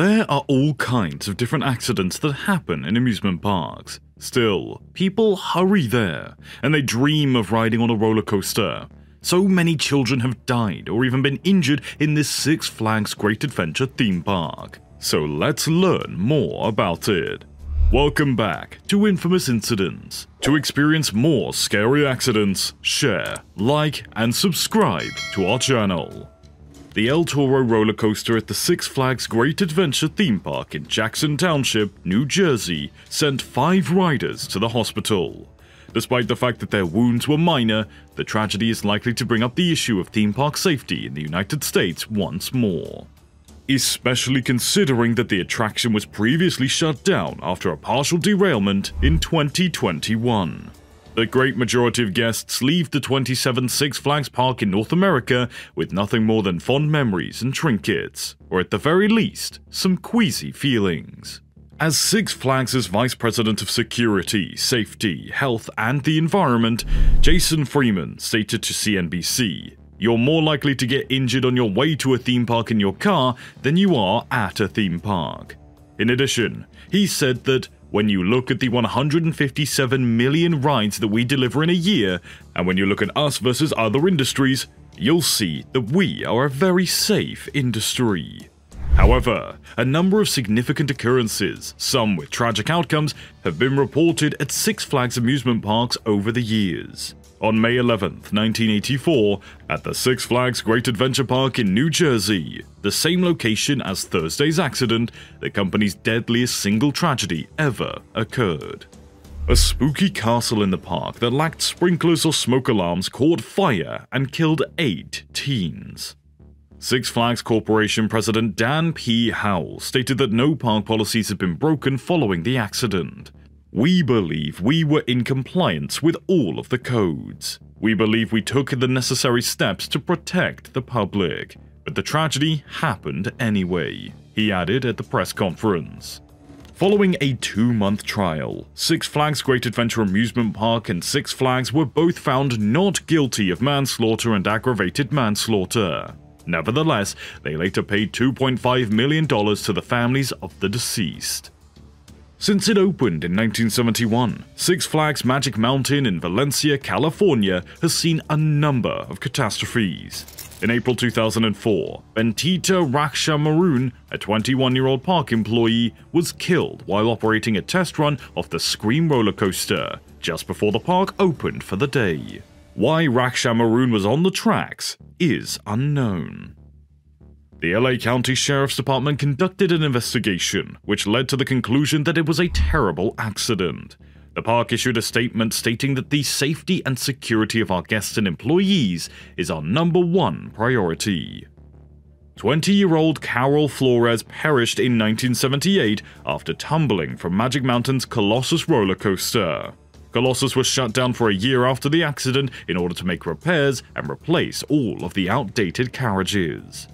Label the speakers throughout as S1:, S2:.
S1: There are all kinds of different accidents that happen in amusement parks. Still, people hurry there, and they dream of riding on a roller coaster. So many children have died or even been injured in this Six Flags Great Adventure theme park. So let's learn more about it. Welcome back to Infamous Incidents. To experience more scary accidents, share, like, and subscribe to our channel. The El Toro roller coaster at the Six Flags Great Adventure theme park in Jackson Township, New Jersey, sent five riders to the hospital. Despite the fact that their wounds were minor, the tragedy is likely to bring up the issue of theme park safety in the United States once more. Especially considering that the attraction was previously shut down after a partial derailment in 2021. The great majority of guests leave the 27th Six Flags Park in North America with nothing more than fond memories and trinkets, or at the very least, some queasy feelings. As Six Flags' Vice President of Security, Safety, Health, and the Environment, Jason Freeman stated to CNBC, You're more likely to get injured on your way to a theme park in your car than you are at a theme park. In addition, he said that when you look at the 157 million rides that we deliver in a year, and when you look at us versus other industries, you'll see that we are a very safe industry. However, a number of significant occurrences, some with tragic outcomes, have been reported at Six Flags amusement parks over the years. On May 11, 1984, at the Six Flags Great Adventure Park in New Jersey, the same location as Thursday's accident, the company's deadliest single tragedy ever occurred. A spooky castle in the park that lacked sprinklers or smoke alarms caught fire and killed eight teens. Six Flags Corporation President Dan P. Howell stated that no park policies had been broken following the accident. We believe we were in compliance with all of the codes. We believe we took the necessary steps to protect the public, but the tragedy happened anyway, he added at the press conference. Following a two month trial, Six Flags Great Adventure Amusement Park and Six Flags were both found not guilty of manslaughter and aggravated manslaughter. Nevertheless, they later paid $2.5 million to the families of the deceased. Since it opened in 1971, Six Flags Magic Mountain in Valencia, California has seen a number of catastrophes. In April 2004, Bentita Raksha Maroon, a 21-year-old park employee, was killed while operating a test run of the Scream roller coaster, just before the park opened for the day. Why Raksha Maroon was on the tracks is unknown. The LA County Sheriff's Department conducted an investigation, which led to the conclusion that it was a terrible accident. The park issued a statement stating that the safety and security of our guests and employees is our number one priority. 20 year old Carol Flores perished in 1978 after tumbling from Magic Mountain's Colossus roller coaster. Colossus was shut down for a year after the accident in order to make repairs and replace all of the outdated carriages.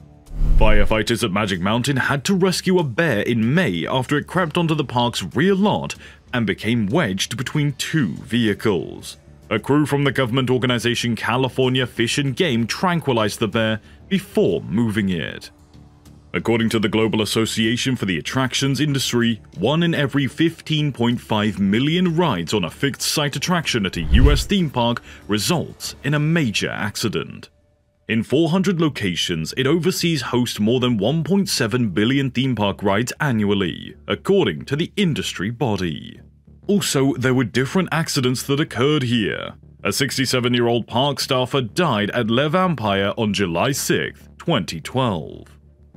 S1: Firefighters at Magic Mountain had to rescue a bear in May after it crept onto the park's rear lot and became wedged between two vehicles. A crew from the government organization California Fish and Game tranquilized the bear before moving it. According to the Global Association for the Attractions Industry, one in every 15.5 million rides on a fixed site attraction at a US theme park results in a major accident. In 400 locations, it oversees host more than 1.7 billion theme park rides annually, according to the industry body. Also, there were different accidents that occurred here. A 67 year old park staffer died at Le Vampire on July 6, 2012.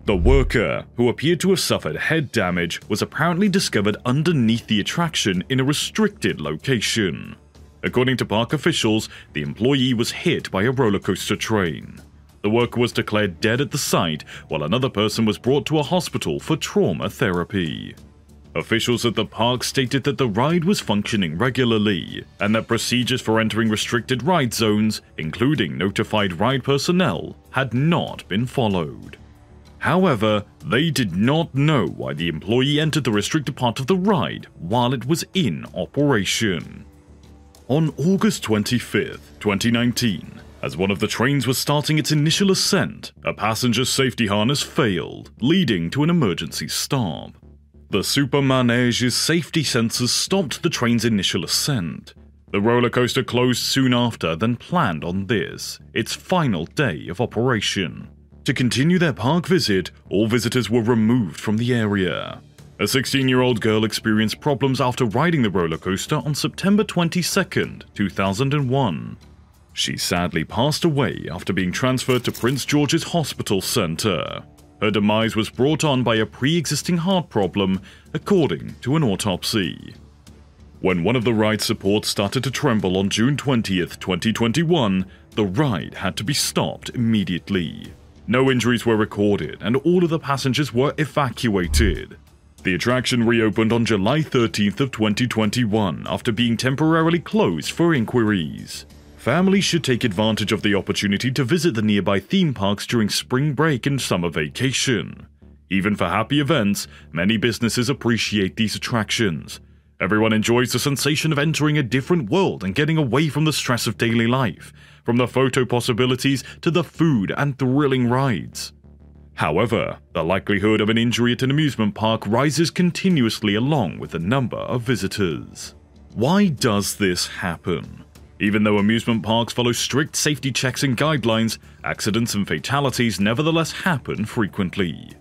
S1: The worker, who appeared to have suffered head damage, was apparently discovered underneath the attraction in a restricted location. According to park officials, the employee was hit by a roller coaster train. The worker was declared dead at the site, while another person was brought to a hospital for trauma therapy. Officials at the park stated that the ride was functioning regularly, and that procedures for entering restricted ride zones, including notified ride personnel, had not been followed. However, they did not know why the employee entered the restricted part of the ride while it was in operation. On August 25, 2019, As one of the trains was starting its initial ascent, a passenger's safety harness failed, leading to an emergency stop. The Super Manege's safety sensors stopped the train's initial ascent. The roller coaster closed soon after than planned on this, its final day of operation. To continue their park visit, all visitors were removed from the area. A 16-year-old girl experienced problems after riding the roller coaster on September 22, 2001. She sadly passed away after being transferred to Prince George's Hospital Centre. Her demise was brought on by a pre-existing heart problem, according to an autopsy. When one of the ride's supports started to tremble on June 20th, 2021, the ride had to be stopped immediately. No injuries were recorded and all of the passengers were evacuated. The attraction reopened on July 13th of 2021 after being temporarily closed for inquiries. Families should take advantage of the opportunity to visit the nearby theme parks during spring break and summer vacation. Even for happy events, many businesses appreciate these attractions. Everyone enjoys the sensation of entering a different world and getting away from the stress of daily life, from the photo possibilities to the food and thrilling rides. However, the likelihood of an injury at an amusement park rises continuously along with the number of visitors. Why does this happen? Even though amusement parks follow strict safety checks and guidelines, accidents and fatalities nevertheless happen frequently.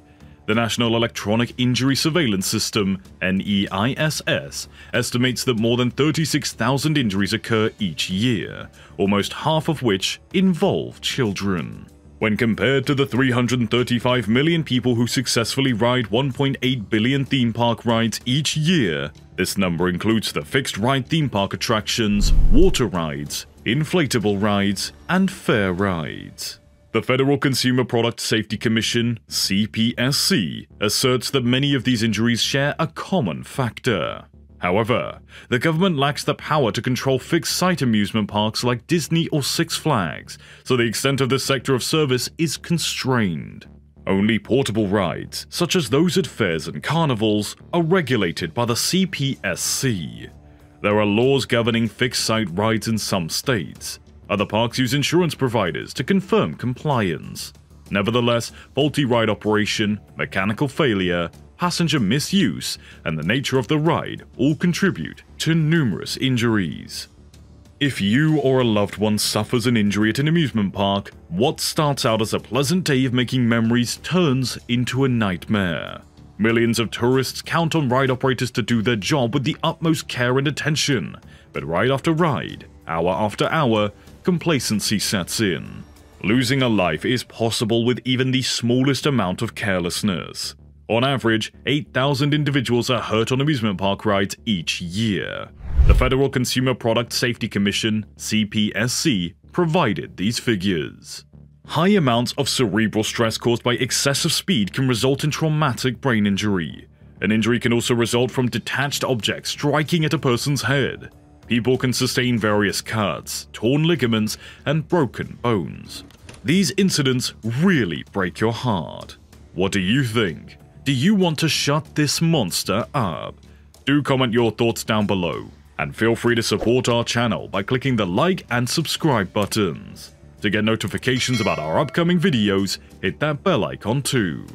S1: The National Electronic Injury Surveillance System, NEISS, estimates that more than 36,000 injuries occur each year, almost half of which involve children. When compared to the 335 million people who successfully ride 1.8 billion theme park rides each year, this number includes the fixed ride theme park attractions, water rides, inflatable rides, and fair rides. The Federal Consumer Product Safety Commission, CPSC, asserts that many of these injuries share a common factor. However, the government lacks the power to control fixed site amusement parks like Disney or Six Flags, so the extent of this sector of service is constrained. Only portable rides, such as those at fairs and carnivals, are regulated by the CPSC. There are laws governing fixed site rides in some states. Other parks use insurance providers to confirm compliance. Nevertheless, faulty ride operation, mechanical failure, passenger misuse, and the nature of the ride all contribute to numerous injuries. If you or a loved one suffers an injury at an amusement park, what starts out as a pleasant day of making memories turns into a nightmare. Millions of tourists count on ride operators to do their job with the utmost care and attention, but ride after ride, hour after hour, complacency sets in. Losing a life is possible with even the smallest amount of carelessness. On average, 8,000 individuals are hurt on amusement park rides each year. The Federal Consumer Product Safety Commission, CPSC, provided these figures. High amounts of cerebral stress caused by excessive speed can result in traumatic brain injury. An injury can also result from detached objects striking at a person's head. People can sustain various cuts, torn ligaments, and broken bones. These incidents really break your heart. What do you think? Do you want to shut this monster up? Do comment your thoughts down below, and feel free to support our channel by clicking the like and subscribe buttons. To get notifications about our upcoming videos, hit that bell icon too.